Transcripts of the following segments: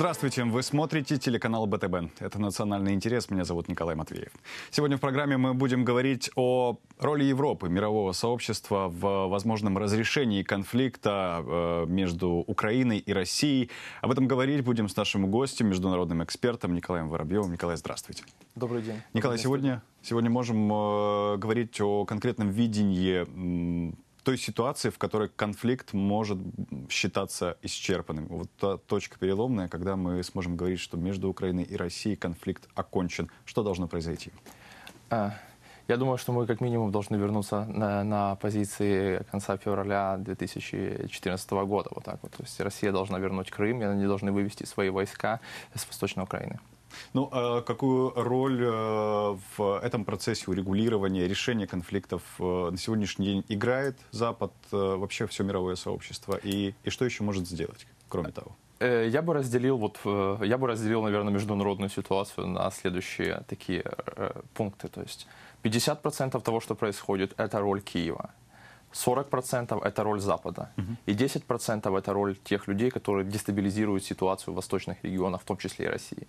Здравствуйте, вы смотрите телеканал БТБ. Это «Национальный интерес», меня зовут Николай Матвеев. Сегодня в программе мы будем говорить о роли Европы, мирового сообщества в возможном разрешении конфликта э, между Украиной и Россией. Об этом говорить будем с нашим гостем, международным экспертом Николаем Воробьевым. Николай, здравствуйте. Добрый день. Николай, Добрый сегодня, сегодня можем э, говорить о конкретном видении той ситуации, в которой конфликт может считаться исчерпанным. Вот та точка переломная, когда мы сможем говорить, что между Украиной и Россией конфликт окончен. Что должно произойти? А, я думаю, что мы как минимум должны вернуться на, на позиции конца февраля 2014 года. Вот так вот. То есть Россия должна вернуть Крым, и они должны вывести свои войска с Восточной Украины. Ну, а какую роль э, в этом процессе урегулирования, решения конфликтов э, на сегодняшний день играет Запад, э, вообще все мировое сообщество, и, и что еще может сделать, кроме того? Я бы разделил, вот, я бы разделил, наверное, международную ситуацию на следующие такие пункты. То есть 50% того, что происходит, это роль Киева. 40% это роль Запада. Uh-huh. И 10% это роль тех людей, которые дестабилизируют ситуацию в восточных регионах, в том числе и России.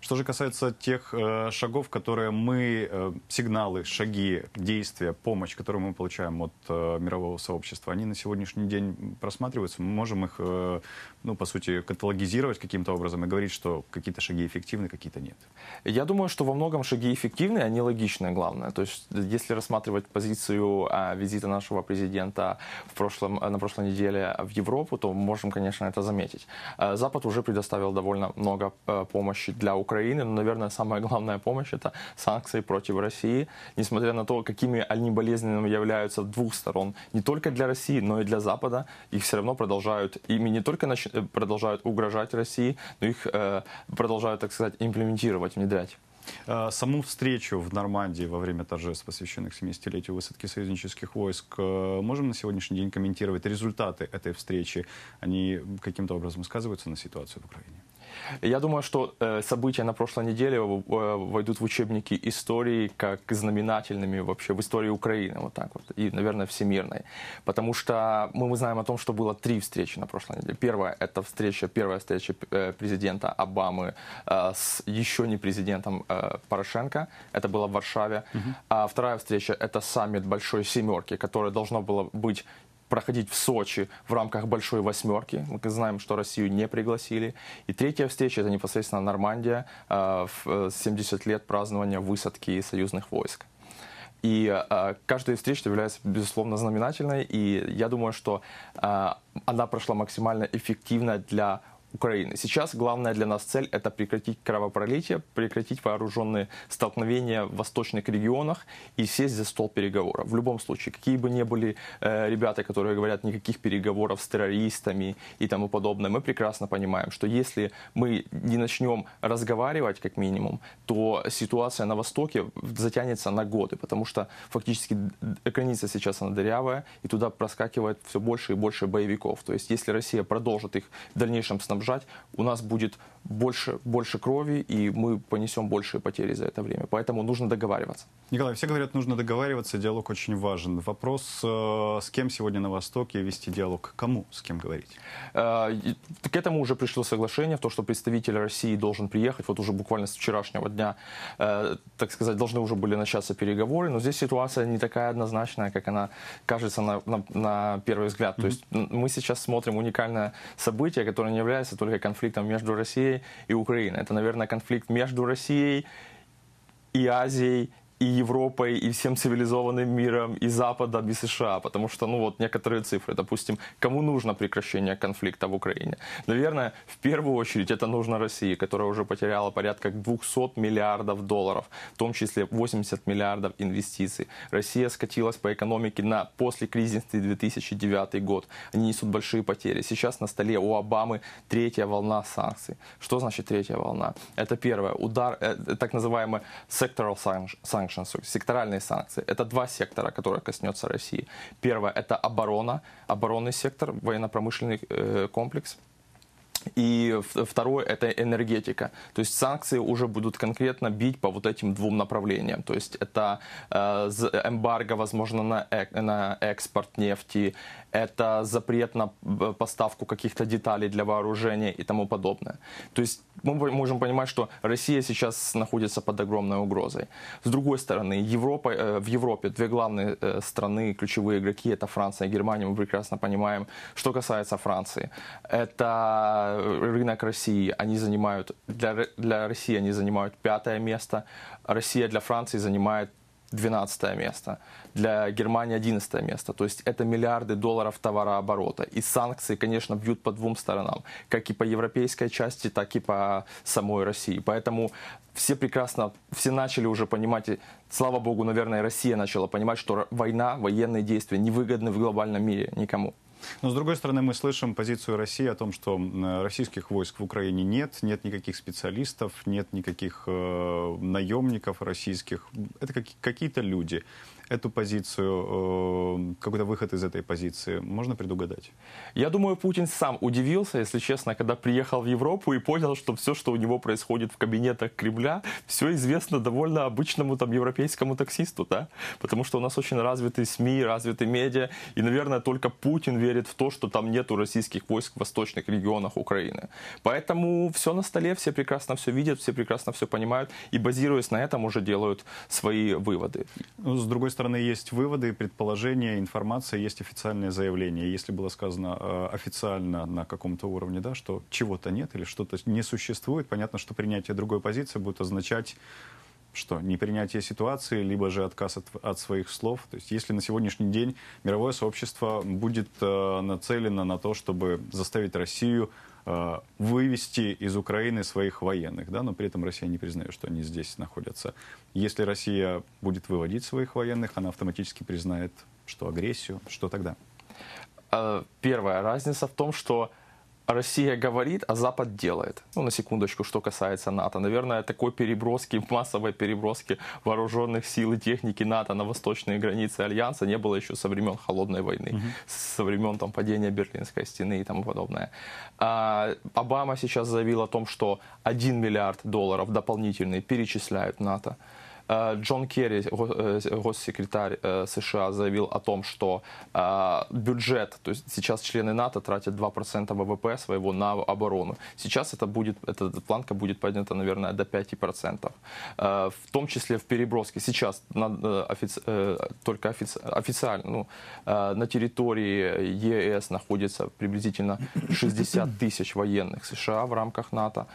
Что же касается тех э, шагов, которые мы, э, сигналы, шаги, действия, помощь, которую мы получаем от э, мирового сообщества, они на сегодняшний день просматриваются. Мы можем их, э, ну, по сути, каталогизировать каким-то образом и говорить, что какие-то шаги эффективны, какие-то нет. Я думаю, что во многом шаги эффективны, они логичные, главное. То есть, если рассматривать позицию а, визита нашего президента в прошлом, на прошлой неделе в Европу, то можем, конечно, это заметить. Э, Запад уже предоставил довольно много э, помощи для Украины но, наверное, самая главная помощь – это санкции против России, несмотря на то, какими они болезненными являются двух сторон. Не только для России, но и для Запада. Их все равно продолжают, ими не только нач... Э, продолжают угрожать России, но их э, продолжают, так сказать, имплементировать, внедрять. А, саму встречу в Нормандии во время торжеств, посвященных 70-летию высадки союзнических войск, э, можем на сегодняшний день комментировать результаты этой встречи? Они каким-то образом сказываются на ситуацию в Украине? Я думаю, что э, события на прошлой неделе э, войдут в учебники истории как знаменательными вообще в истории Украины, вот так вот, и, наверное, всемирной. Потому что мы, знаем о том, что было три встречи на прошлой неделе. Первая – это встреча, первая встреча э, президента Обамы с еще не президентом Порошенко. Это было в Варшаве. Угу. А вторая встреча – это саммит Большой Семерки, которое должно было быть проходить в Сочи в рамках Большой Восьмерки. Мы знаем, что Россию не пригласили. И третья встреча – это непосредственно Нормандия, 70 э, лет празднования высадки союзных войск. И э, каждая встреча является, безусловно, знаменательной. И я думаю, что э, она прошла максимально эффективно для Украины. Сейчас главная для нас цель – это прекратить кровопролитие, прекратить вооруженные столкновения в восточных регионах и сесть за стол переговоров. В любом случае, какие бы ни были э, ребята, которые говорят никаких переговоров с террористами и тому подобное, мы прекрасно понимаем, что если мы не начнем разговаривать как минимум, то ситуация на Востоке затянется на годы, потому что фактически граница сейчас она дырявая, и туда проскакивает все больше и больше боевиков. То есть если Россия продолжит их в дальнейшем снабжать, снабжать, у нас будет больше, больше крови, и мы понесем большие потери за это время. Поэтому нужно договариваться. Николай, все говорят, нужно договариваться, диалог очень важен. Вопрос, э, с кем сегодня на Востоке вести диалог? Кому с кем говорить? Э, к этому уже пришло соглашение, в то, что представитель России должен приехать. Вот уже буквально с вчерашнего дня, э, так сказать, должны уже были начаться переговоры. Но здесь ситуация не такая однозначная, как она кажется на, на, на первый взгляд. Mm-hmm. То есть мы сейчас смотрим уникальное событие, которое не является является только конфликтом между Россией и Украиной. Это, наверное, конфликт между Россией и Азией и Европой, и всем цивилизованным миром, и Западом, и США. Потому что, ну вот, некоторые цифры. Допустим, кому нужно прекращение конфликта в Украине? Наверное, в первую очередь это нужно России, которая уже потеряла порядка 200 миллиардов долларов, в том числе 80 миллиардов инвестиций. Россия скатилась по экономике на послекризисный 2009 год. Они несут большие потери. Сейчас на столе у Обамы третья волна санкций. Что значит третья волна? Это первое. Удар, э, так называемый sectoral sanctions sanctions, секторальные санкции. Это два сектора, которые коснется России. Первое – это оборона, оборонный сектор, военно-промышленный э, комплекс. И второе – это энергетика. То есть санкции уже будут конкретно бить по вот этим двум направлениям. То есть это э, эмбарго, возможно, на, э, на экспорт нефти, это запрет на э, поставку каких-то деталей для вооружения и тому подобное. То есть мы можем понимать, что Россия сейчас находится под огромной угрозой. С другой стороны, Европа, э, в Европе две главные э, страны, ключевые игроки, это Франция и Германия, мы прекрасно понимаем. Что касается Франции, это рынок России, они занимают, для, для России они занимают пятое место, Россия для Франции занимает 12 место, для Германии 11 место. То есть это миллиарды долларов товарооборота. И санкции, конечно, бьют по двум сторонам, как и по европейской части, так и по самой России. Поэтому все прекрасно, все начали уже понимать, и, слава богу, наверное, Россия начала понимать, что война, военные действия невыгодны в глобальном мире никому. Но, с другой стороны, мы слышим позицию России о том, что российских войск в Украине нет, нет никаких специалистов, нет никаких э, наемников российских. Это как, какие-то люди эту позицию, э, какой-то выход из этой позиции можно предугадать? Я думаю, Путин сам удивился, если честно, когда приехал в Европу и понял, что все, что у него происходит в кабинетах Кремля, все известно довольно обычному там европейскому таксисту, да? Потому что у нас очень развитые СМИ, развитые медиа, и, наверное, только Путин верит в то, что там нету российских войск в восточных регионах Украины. Поэтому все на столе, все прекрасно все видят, все прекрасно все понимают, и базируясь на этом уже делают свои выводы. Ну, с другой стороны, есть выводы, предположения, информация, есть официальное заявление. Если было сказано э, официально на каком-то уровне, да, что чего-то нет или что-то не существует, понятно, что принятие другой позиции будет означать что непринятие ситуации, либо же отказ от, от своих слов. То есть если на сегодняшний день мировое сообщество будет э, нацелено на то, чтобы заставить Россию вывести из Украины своих военных, да, но при этом Россия не признает, что они здесь находятся. Если Россия будет выводить своих военных, она автоматически признает, что агрессию, что тогда? Э, первая разница в том, что Россия говорит, а Запад делает. Ну, на секундочку, что касается НАТО. Наверное, такой переброски, массовой переброски вооруженных сил и техники НАТО на восточные границы Альянса не было еще со времен Холодной войны, угу. со времен там, падения Берлинской стены и тому подобное. А, Обама сейчас заявил о том, что 1 миллиард долларов дополнительные перечисляют НАТО. Э, Джон Керри, э, госсекретарь э, США, заявил о том, что бюджет, то есть сейчас члены НАТО тратят 2% ВВП своего на оборону. Сейчас это будет, эта планка будет поднята, наверное, до 5%. В том числе в переброске. Сейчас только офици, официально ну, на территории ЕС находится приблизительно 60 тысяч военных США в рамках НАТО.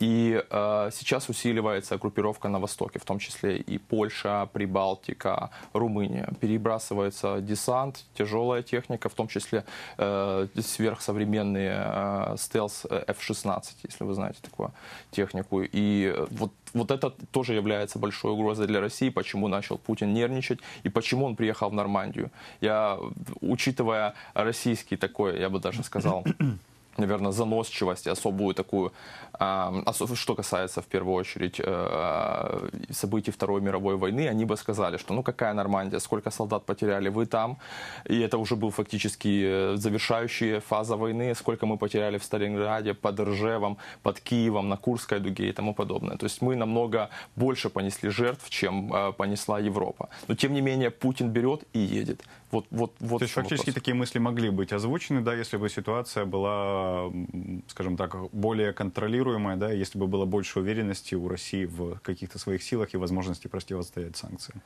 И э, сейчас усиливается группировка на Востоке, в том числе и Польша, Прибалтика, Румыния. Перебрасывается десант, тяжелая техника, в том числе э, сверхсовременные э, стелс F-16, если вы знаете такую технику. И вот, вот это тоже является большой угрозой для России, почему начал Путин нервничать и почему он приехал в Нормандию. Я, учитывая российский такой, я бы даже сказал, наверное, заносчивость, особую такую, что касается в первую очередь э, событий Второй мировой войны, они бы сказали, что ну какая Нормандия, сколько солдат потеряли вы там, и это уже был фактически э, завершающая фаза войны, сколько мы потеряли в Сталинграде, под Ржевом, под Киевом, на Курской дуге и тому подобное. То есть мы намного больше понесли жертв, чем э, понесла Европа. Но тем не менее Путин берет и едет. Вот, вот, вот То есть фактически вопрос. такие мысли могли быть озвучены, да, если бы ситуация была, скажем так, более контролируемая, да, если бы было больше уверенности у России в каких-то своих силах и возможности противостоять санкциям.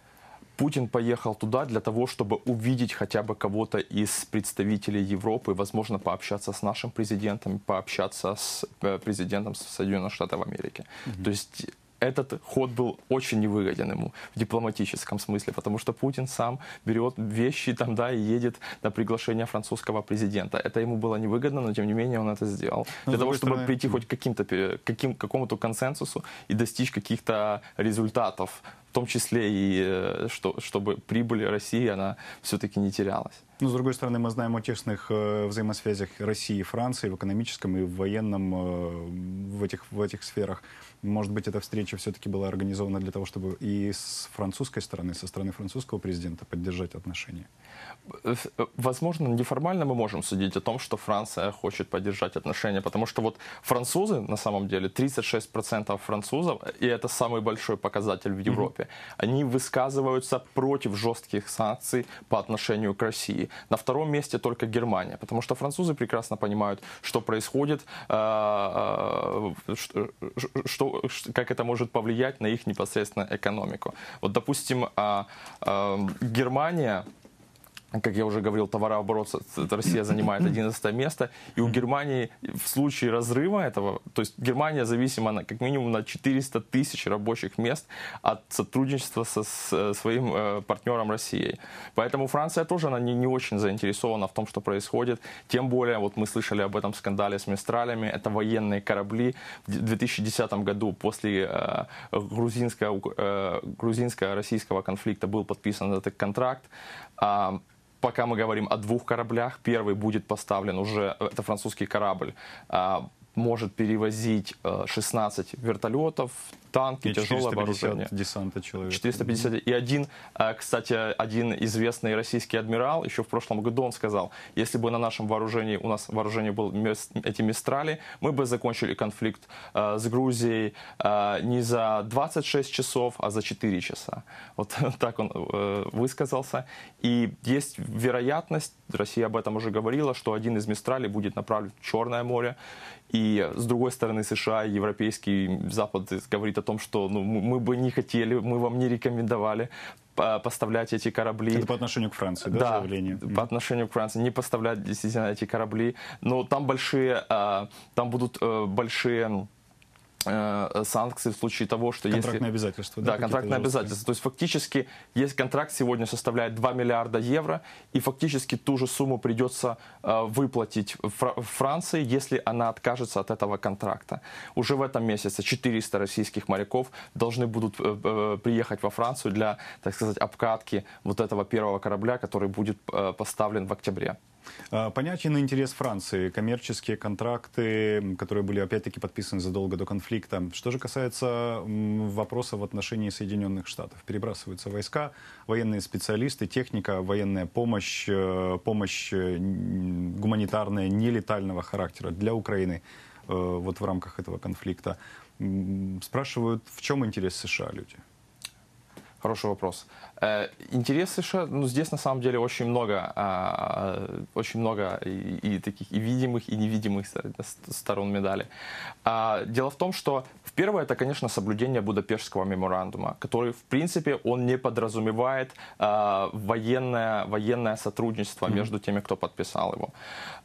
Путин поехал туда для того, чтобы увидеть хотя бы кого-то из представителей Европы, возможно, пообщаться с нашим президентом, пообщаться с э, президентом Соединенных Штатов Америки. Угу. То есть этот ход был очень невыгоден ему в дипломатическом смысле, потому что Путин сам берет вещи там, да, и едет на приглашение французского президента. Это ему было невыгодно, но тем не менее он это сделал. Но Для того, чтобы прийти хоть каким-то, каким, какому-то консенсусу и достичь каких-то результатов в том числе и э, что, чтобы прибыль России, она все-таки не терялась. Ну, с другой стороны, мы знаем о тесных э, взаимосвязях России и Франции в экономическом и в военном, э, в, этих, в этих сферах. Может быть, эта встреча все-таки была организована для того, чтобы и с французской стороны, со стороны французского президента поддержать отношения? Э, э, возможно, неформально мы можем судить о том, что Франция хочет поддержать отношения, потому что вот французы, на самом деле, 36% французов, и это самый большой показатель в Европе, mm-hmm. они высказываются против жестких санкций по отношению к России. На втором месте только Германия, потому что французы прекрасно понимают, что происходит, э, что, как это может повлиять на их непосредственно экономику. Вот, допустим, а, Германия как я уже говорил, товарооборот Россия занимает 11 место, и у Германии в случае разрыва этого, то есть Германия зависима на, как минимум на 400 тысяч рабочих мест от сотрудничества со с, своим э, партнером Россией. Поэтому Франция тоже она не, не очень заинтересована в том, что происходит. Тем более, вот мы слышали об этом скандале с Мистралями, это военные корабли. В 2010 году после э, э, грузинско-российского конфликта был подписан этот контракт. А, пока мы говорим о двух кораблях, первый будет поставлен уже, это французский корабль, а, может перевозить 16 вертолетов, танки, и тяжелое вооружение. десанта человек. 450. И один, э, кстати, один известный российский адмирал еще в прошлом году он сказал, если бы на нашем вооружении, у нас вооружение был эти Мистрали, мы бы закончили конфликт э, с Грузией э, не за 26 часов, а за 4 часа. Вот так он высказался. И есть вероятность, Россия об этом уже говорила, что один из Мистрали будет направлен в Черное море. И с другой стороны США, Европейский Запад говорит о том, что ну, мы бы не хотели, мы вам не рекомендовали поставлять эти корабли. Это по отношению к Франции, да, да заявление? по отношению к Франции. Не поставлять действительно эти корабли. Но там большие, а, там будут э, большие Э, санкции в случае того, что контрактные если... обязательства. Да, да контрактные обязательства. То есть фактически, есть контракт сегодня составляет 2 миллиарда евро, и фактически ту же сумму придется э, выплатить Фр Франции, если она откажется от этого контракта. Уже в этом месяце 400 российских моряков должны будут э, э, приехать во Францию для, так сказать, обкатки вот этого первого корабля, который будет э, поставлен в октябре. А, понятен интерес Франции, коммерческие контракты, которые были опять-таки подписаны задолго до конфликта. Что же касается вопроса в отношении Соединенных Штатов, перебрасываются войска, военные специалисты, техника, военная помощь, э, помощь э, гуманитарная, нелетального характера для Украины э, вот в рамках этого конфликта. Спрашивают, в чем интерес США люди? Хороший вопрос. Э, интерес США, ну, здесь на самом деле очень много, а, очень много и, и таких и видимых, и невидимых сторон медали. А, дело в том, что в первое это, конечно, соблюдение Будапештского меморандума, который, в принципе, он не подразумевает а, военное, военное сотрудничество mm-hmm. между теми, кто подписал его.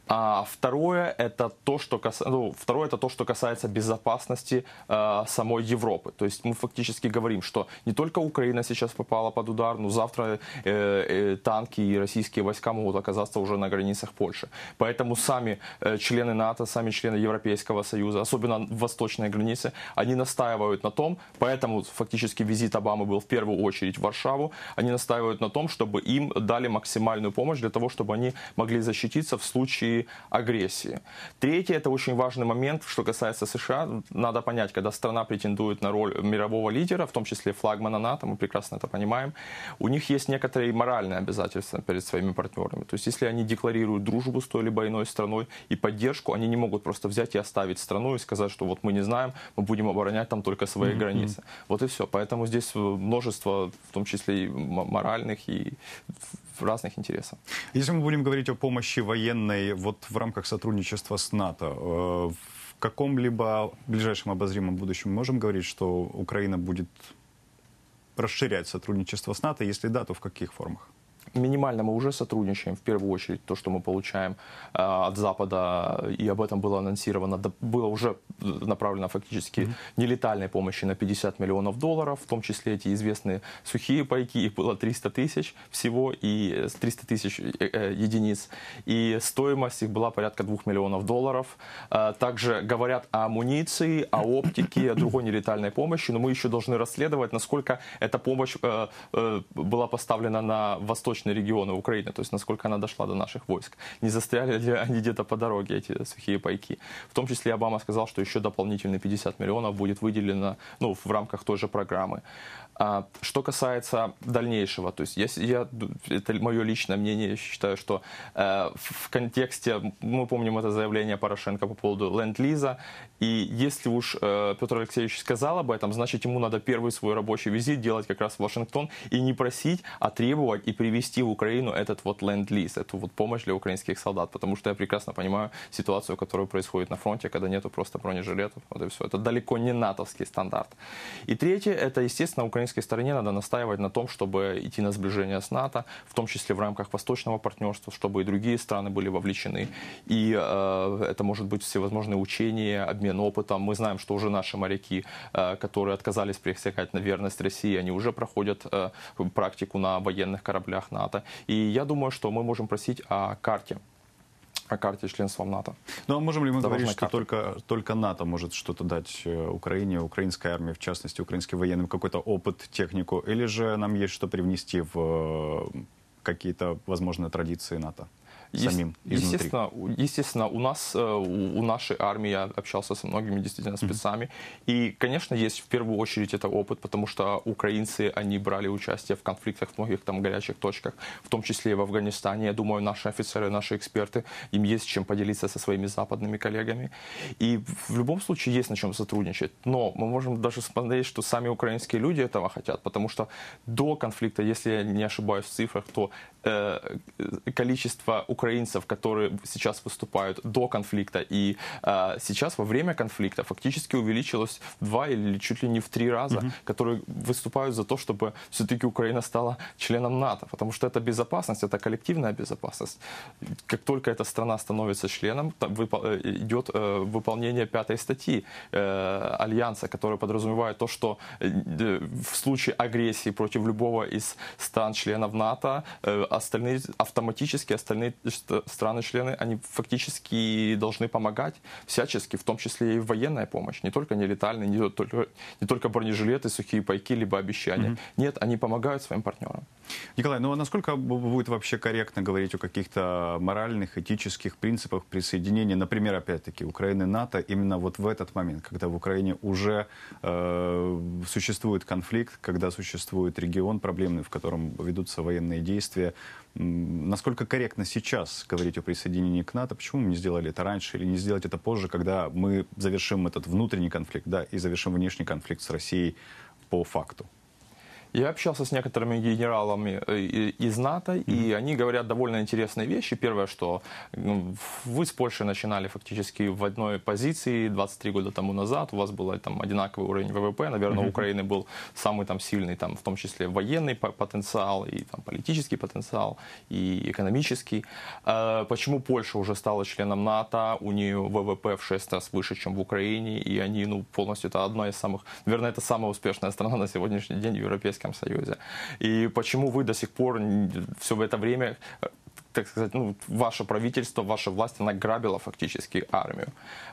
А второе это то, что кас... ну, второе это то, что касается безопасности э, самой Европы. То есть мы фактически говорим, что не только Украина сейчас попала под удар, но завтра э, э, танки и российские войска могут оказаться уже на границах Польши. Поэтому сами э, члены НАТО, сами члены Европейского Союза, особенно в восточной границе, они настаивают на том, поэтому фактически визит Обамы был в первую очередь в Варшаву, они настаивают на том, чтобы им дали максимальную помощь для того, чтобы они могли защититься в случае агрессии. Третье, это очень важный момент, что касается США. Надо понять, когда страна претендует на роль мирового лидера, в том числе флагмана НАТО, мы прекрасно это понимаем, у них есть некоторые моральные обязательства перед своими партнерами. То есть, если они декларируют дружбу с той либо иной страной и поддержку, они не могут просто взять и оставить страну и сказать, что вот мы не знаем, мы будем оборонять там только свои mm-hmm. границы. Вот и все. Поэтому здесь множество, в том числе и моральных, и разных интересов. Если мы будем говорить о помощи военной вот в рамках сотрудничества с НАТО, э, в каком-либо ближайшем обозримом будущем мы можем говорить, что Украина будет расширять сотрудничество с НАТО? Если да, то в каких формах? Минимально мы уже сотрудничаем, в первую очередь, то, что мы получаем э, от Запада, и об этом было анонсировано, да, было уже направлено фактически mm-hmm. нелетальной помощи на 50 миллионов долларов, в том числе эти известные сухие пайки, их было 300 тысяч всего, и 300 тысяч э, э, единиц, и стоимость их была порядка 2 миллионов долларов. Э, также говорят о амуниции, о оптике, о другой нелетальной помощи, но мы еще должны расследовать, насколько эта помощь э, э, была поставлена на восточный восточные регионы Украины, то есть насколько она дошла до наших войск. Не застряли ли они где-то по дороге, эти сухие пайки. В том числе Обама сказал, что еще дополнительные 50 миллионов будет выделено ну, в рамках той же программы. А, что касается дальнейшего, то есть я, я, это мое личное мнение, я считаю, что э, в контексте, мы помним это заявление Порошенко по поводу ленд-лиза, и если уж э, Петр Алексеевич сказал об этом, значит ему надо первый свой рабочий визит делать как раз в Вашингтон и не просить, а требовать и привести в Украину этот вот ленд-лиз, эту вот помощь для украинских солдат, потому что я прекрасно понимаю ситуацию, которая происходит на фронте, когда нету просто бронежилетов, вот и все. Это далеко не натовский стандарт. И третье, это, естественно, украинской стороне надо настаивать на том, чтобы идти на сближение с НАТО, в том числе в рамках восточного партнерства, чтобы и другие страны были вовлечены. И э, это может быть всевозможные учения, обмен опытом. Мы знаем, что уже наши моряки, э, которые отказались присягать на верность России, они уже проходят э, практику на военных кораблях НАТО. И я думаю, что мы можем просить о карте о карте членства в НАТО. Ну а можем ли мы говорить, что только, только НАТО может что-то дать э, Украине, украинской армии, в частности, украинским военным, какой-то опыт, технику, или же нам есть что привнести в э, какие-то, возможно, традиции НАТО? Самим естественно, естественно, у нас, э, у нашей армии, я общался со многими действительно спецами, mm-hmm. и, конечно, есть в первую очередь это опыт, потому что украинцы, они брали участие в конфликтах в многих там горячих точках, в том числе и в Афганистане. Я думаю, наши офицеры, наши эксперты, им есть чем поделиться со своими западными коллегами. И в любом случае есть на чем сотрудничать. Но мы можем даже смотреть, что сами украинские люди этого хотят, потому что до конфликта, если я не ошибаюсь в цифрах, то э, количество украинцев украинцев, которые сейчас выступают до конфликта и э, сейчас во время конфликта фактически увеличилось в два или чуть ли не в три раза, угу. которые выступают за то, чтобы все-таки Украина стала членом НАТО, потому что это безопасность, это коллективная безопасность. Как только эта страна становится членом, э, идет э, выполнение пятой статьи э, Альянса, которая подразумевает то, что э, в случае агрессии против любого из стран-членов НАТО э, остальные автоматически остальные страны-члены, они фактически должны помогать всячески, в том числе и военная помощь, не только нелетальная, не только, не только бронежилеты, сухие пайки, либо обещания. Mm-hmm. Нет, они помогают своим партнерам. Николай, ну а насколько будет вообще корректно говорить о каких-то моральных, этических принципах присоединения, например, опять-таки, Украины НАТО именно вот в этот момент, когда в Украине уже э, существует конфликт, когда существует регион проблемный, в котором ведутся военные действия, Насколько корректно сейчас говорить о присоединении к НАТО? Почему мы не сделали это раньше или не сделать это позже, когда мы завершим этот внутренний конфликт, да, и завершим внешний конфликт с Россией по факту? Я общался с некоторыми генералами э, из НАТО, mm-hmm. и они говорят довольно интересные вещи. Первое, что ну, вы с Польшей начинали фактически в одной позиции 23 года тому назад, у вас был там одинаковый уровень ВВП, наверное, mm-hmm. у Украины был самый там сильный, там, в том числе военный потенциал, и там, политический потенциал, и экономический. Э, почему Польша уже стала членом НАТО, у нее ВВП в 6 раз выше, чем в Украине, и они ну, полностью, это одна из самых, наверное, это самая успешная страна на сегодняшний день в Европейском Советском Союзе. И почему вы до сих пор все это время так сказать, ну, ваше правительство, ваша власть, она грабила фактически армию?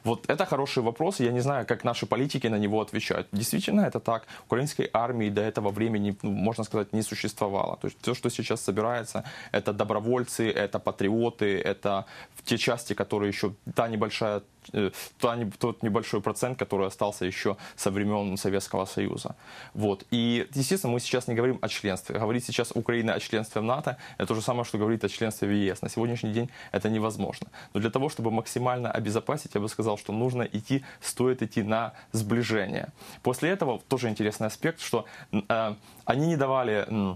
Вот это хороший вопрос, я не знаю, как наши политики на него отвечают. Действительно это так. Украинской армии до этого времени, ну, можно сказать, не существовало. То есть все, что сейчас собирается, это добровольцы, это патриоты, это те части, которые еще, та небольшая Э, тот небольшой процент, который остался еще со времен Советского Союза. Вот. И, естественно, мы сейчас не говорим о членстве. Говорить сейчас Украина о членстве в НАТО, это то же самое, что говорить о членстве в ЕС. На сегодняшний день это невозможно. Но для того, чтобы максимально обезопасить, я бы сказал, что нужно идти, стоит идти на сближение. После этого тоже интересный аспект, что э, они не давали... э,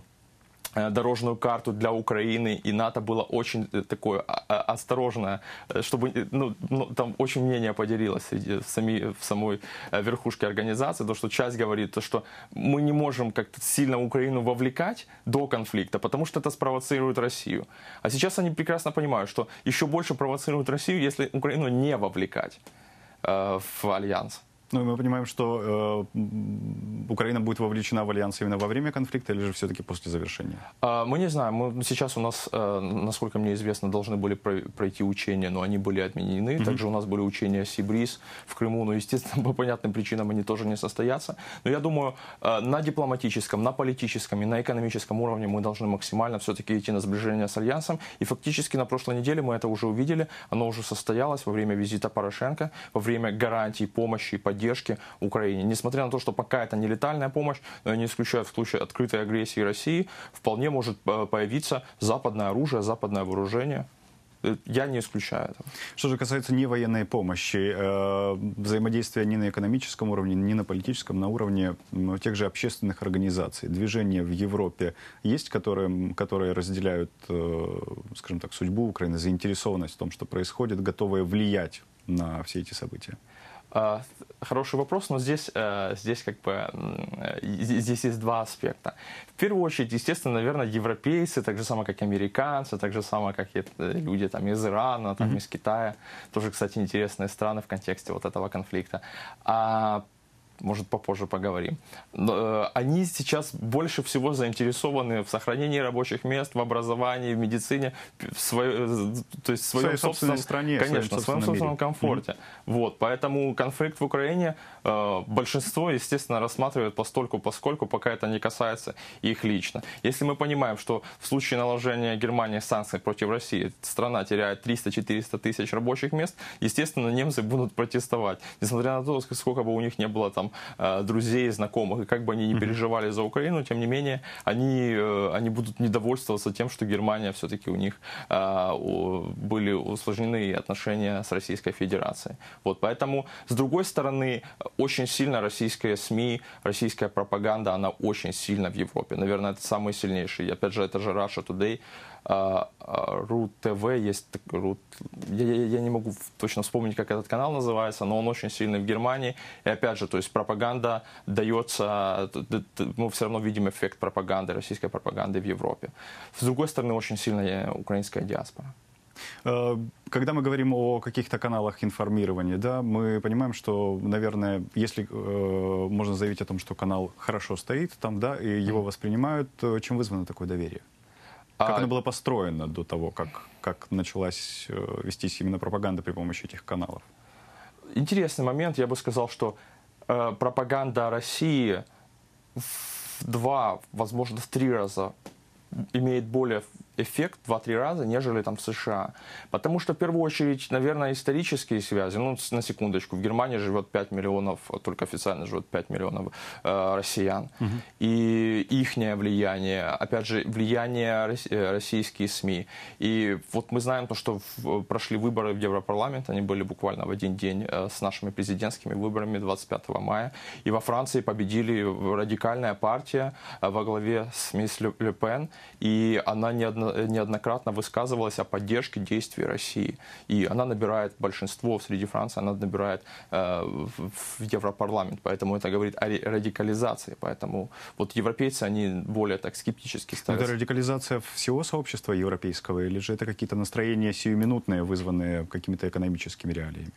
дорожную карту для Украины, и НАТО было очень э, такое а, а, осторожное, э, чтобы ну, ну, там очень мнение поделилось среди, в, сами, в самой верхушке организации, то, что часть говорит, то, что мы не можем как-то сильно Украину вовлекать до конфликта, потому что это спровоцирует Россию. А сейчас они прекрасно понимают, что еще больше провоцирует Россию, если Украину не вовлекать э, в альянс. Ну, мы понимаем, что э, Украина будет вовлечена в альянс именно во время конфликта или же все-таки после завершения? А, мы не знаем. Мы, сейчас у нас, э, насколько мне известно, должны были пройти учения, но они были отменены. Mm-hmm. Также у нас были учения Сибриз в Крыму, но, естественно, по понятным причинам они тоже не состоятся. Но я думаю, э, на дипломатическом, на политическом и на экономическом уровне мы должны максимально все-таки идти на сближение с альянсом. И фактически на прошлой неделе мы это уже увидели. Оно уже состоялось во время визита Порошенко, во время гарантий помощи и поддержки поддержки Украине. Несмотря на то, что пока это не летальная помощь, но я не исключаю в случае открытой агрессии России, вполне может э, появиться западное оружие, западное вооружение. Э, я не исключаю этого. Что же касается невоенной помощи, э, взаимодействия ни на экономическом уровне, ни на политическом, на уровне тех же общественных организаций, движения в Европе есть, которые, которые разделяют, скажем так, судьбу Украины, заинтересованность в том, что происходит, готовые влиять на все эти события? А, хороший вопрос, но здесь, э, здесь как бы здесь есть два аспекта. В первую очередь, естественно, наверное, европейцы, так же самое, как и американцы, так же самое, как и э, люди там из Ирана, там, mm-hmm. из Китая, тоже, кстати, интересные страны в контексте вот этого конфликта. А может, попозже поговорим. Э, они сейчас больше всего заинтересованы в сохранении рабочих мест, в образовании, в медицине, в своей, э, то есть в своем своей собственной стране, конечно, в своем собственном мире. комфорте. Mm-hmm. Вот, поэтому конфликт в Украине э, большинство, естественно, рассматривает постольку, поскольку, пока это не касается их лично. Если мы понимаем, что в случае наложения Германии санкций против России страна теряет 300-400 тысяч рабочих мест, естественно, немцы будут протестовать, несмотря на то, сколько бы у них не было там там э, друзей, знакомых, и как бы они не переживали за Украину, тем не менее, они, э, они будут недовольствоваться тем, что Германия все-таки у них э, были усложнены отношения с Российской Федерацией. Вот, поэтому, с другой стороны, очень сильно российская СМИ, российская пропаганда, она очень сильна в Европе. Наверное, это самый сильнейший. Опять же, это же Russia Today. РУ ТВ есть, РУ, я, я не могу точно вспомнить, как этот канал называется, но он очень сильный в Германии. И опять же, то есть пропаганда дается, мы все равно видим эффект пропаганды, российской пропаганды в Европе. С другой стороны, очень сильная украинская диаспора. Э, когда мы говорим о каких-то каналах информирования, да, мы понимаем, что, наверное, если э, можно заявить о том, что канал хорошо стоит там, да, и его воспринимают, чем вызвано такое доверие? Как а... оно было построено до того, как, как началась э, вестись именно пропаганда при помощи этих каналов? Интересный момент. Я бы сказал, что пропаганда России в два, возможно, в три раза имеет более эффект в 2-3 раза, нежели там в США. Потому что, в первую очередь, наверное, исторические связи. Ну, на секундочку, в Германии живет 5 миллионов, только официально живет 5 миллионов э, россиян. Угу. И их влияние, опять же, влияние э, российские СМИ. И вот мы знаем то, что в, прошли выборы в Европарламент, они были буквально в один день э, с нашими президентскими выборами 25 мая. И во Франции победили радикальная партия э, во главе с мисс Ле, Пен, и она неоднократно неоднократно высказывалась о поддержке действий России. И она набирает большинство среди Франции, она набирает э, в Европарламент. Поэтому это говорит о радикализации. Поэтому вот европейцы, они более так скептически ставят. Это радикализация всего сообщества европейского или же это какие-то настроения сиюминутные, вызванные какими-то экономическими реалиями?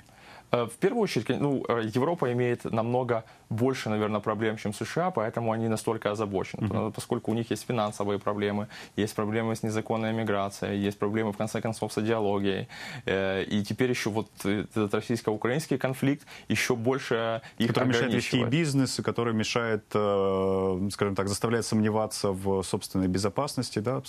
Э, в первую очередь, ну, э, Европа имеет намного больше, наверное, проблем, чем США, поэтому они настолько озабочены, mm-hmm. поскольку у них есть финансовые проблемы, есть проблемы с незаконной миграцией, есть проблемы, в конце концов, с идеологией. И теперь еще вот этот российско-украинский конфликт еще больше их Который мешает вести бизнес, который мешает, скажем так, заставляет сомневаться в собственной безопасности, да,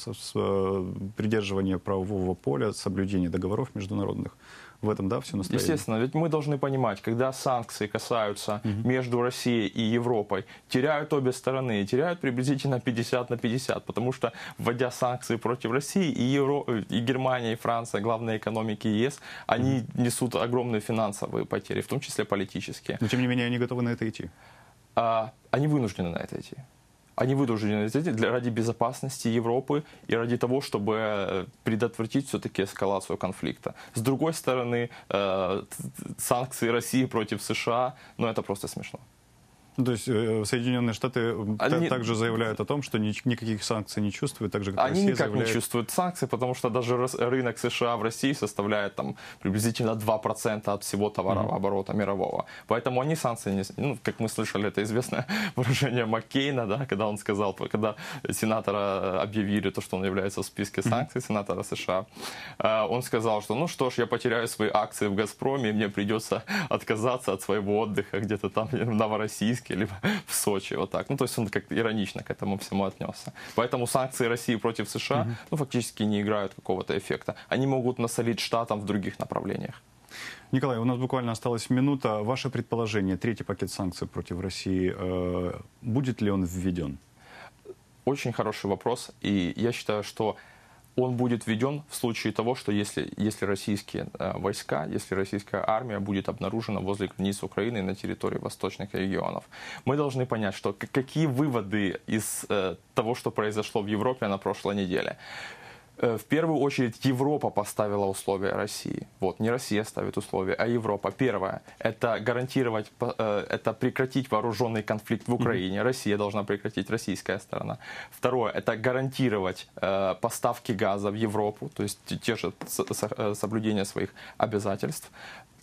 придерживание правового поля, соблюдение договоров международных в этом, да, все настроение? Естественно, ведь мы должны понимать, когда санкции касаются угу. между Россией и Европой, теряют обе стороны, теряют приблизительно 50 на 50, потому что, вводя санкции против России, и, Евро... и Германия, и Франция, главные экономики ЕС, они угу. несут огромные финансовые потери, в том числе политические. Но, тем не менее, они готовы на это идти? А, они вынуждены на это идти Они вынуждены сделать для, ради безопасности Европы и ради того, чтобы э, предотвратить все-таки эскалацию конфликта. С другой стороны, э, санкции России против США, ну это просто смешно. Ну, то есть э, Соединенные Штаты Они... также заявляют о том, что ни, никаких санкций не чувствуют, так же как Они Россия никак заявляет... не чувствуют санкций, потому что даже рынок США в России составляет там приблизительно 2% от всего товарооборота mm-hmm. мирового. Поэтому они санкции не... Ну, как мы слышали, это известное выражение Маккейна, да, когда он сказал, когда сенатора объявили то, что он является в списке санкций, mm-hmm. сенатора США, э, он сказал, что ну что ж, я потеряю свои акции в «Газпроме», и мне придется отказаться от своего отдыха где-то там в Новороссийске, Минске, либо в Сочи, вот так. Ну, то есть он как иронично к этому всему отнесся. Поэтому санкции России против США, угу. ну, фактически не играют какого-то эффекта. Они могут насолить штатам в других направлениях. Николай, у нас буквально осталась минута. Ваше предположение, третий пакет санкций против России, э, будет ли он введен? Очень хороший вопрос. И я считаю, что он будет введен в случае того, что если, если российские э, войска, если российская армия будет обнаружена возле границ Украины на территории восточных регионов. Мы должны понять, что какие выводы из э, того, что произошло в Европе на прошлой неделе. Э, в первую очередь Европа поставила условия России. Вот, не Россия ставит условия, а Европа. Первое – это гарантировать, э, это прекратить вооруженный конфликт в Украине. Россия должна прекратить, российская сторона. Второе – это гарантировать э, поставки газа в Европу, то есть те же соблюдение своих обязательств.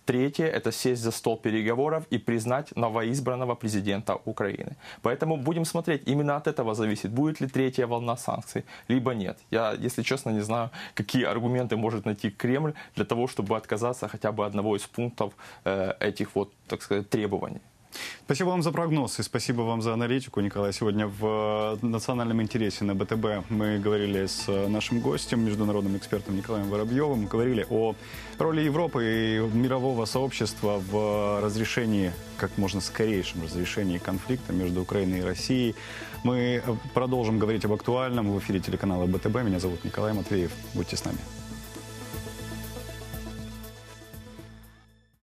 Третье – это сесть за стол переговоров и признать новоизбранного президента Украины. Поэтому будем смотреть, именно от этого зависит, будет ли третья волна санкций, либо нет. Я, если честно, не знаю, какие аргументы может найти Кремль для того, чтобы отказаться хотя бы одного из пунктов э, этих вот, так сказать, требований. Спасибо вам за прогноз и спасибо вам за аналитику, Николай. Сегодня в национальном интересе на БТБ мы говорили с нашим гостем, международным экспертом Николаем Воробьевым. Говорили о роли Европы и мирового сообщества в разрешении, как можно скорейшем разрешении конфликта между Украиной и Россией. Мы продолжим говорить об актуальном в эфире телеканала БТБ. Меня зовут Николай Матвеев. Будьте с нами.